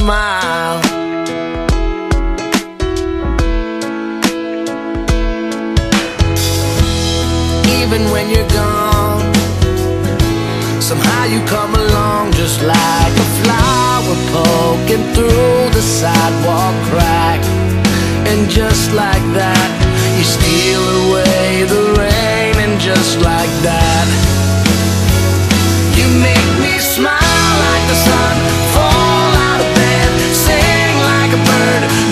smile. Even when you're gone, somehow you come along just like a flower poking through the sidewalk crack. And just like that, you steal away the rain, and just like that. word.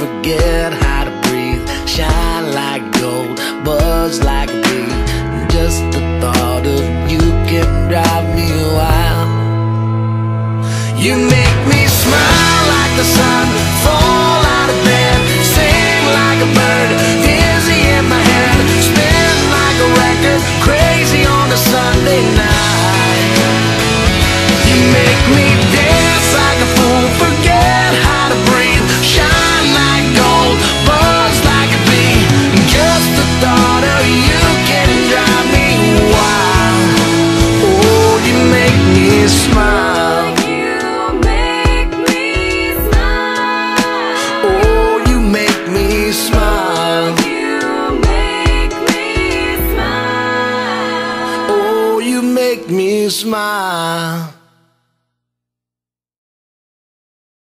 forget how to breathe. Shine like gold, buzz like a bee. Just the thought of you can drive me wild. You make me smile like the sun. you make me smile.